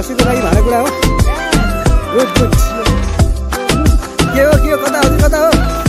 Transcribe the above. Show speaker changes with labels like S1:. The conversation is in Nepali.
S1: खसीको लागि भाँडाकुँडा हो? गुड गुड के हो के हो? कता हो कता हो?